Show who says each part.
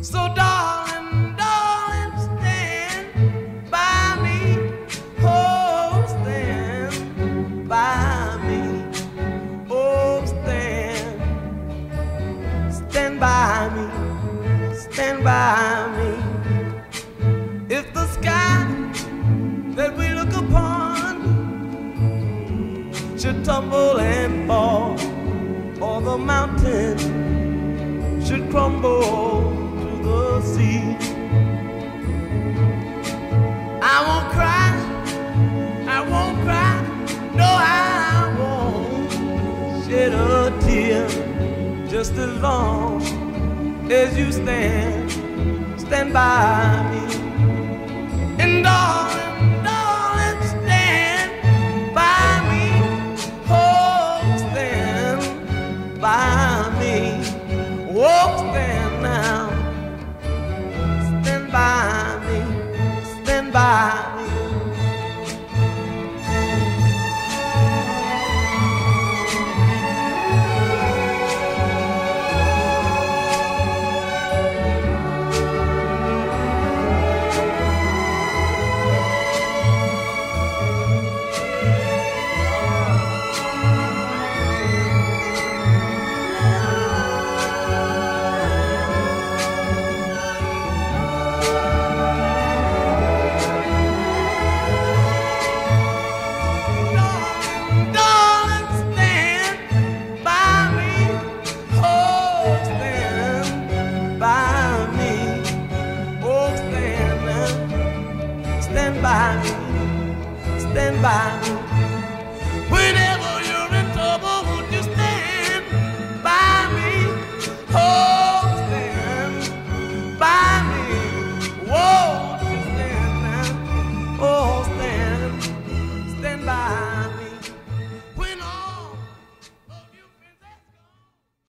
Speaker 1: So, darling, darling, stand by me. Oh, stand by me. Oh, stand, stand by me. Stand by me. If the sky that we look upon should tumble and fall, or the mountain should crumble I won't cry, I won't cry, no, I won't shed a tear just as long as you stand, stand by me. stand by. Whenever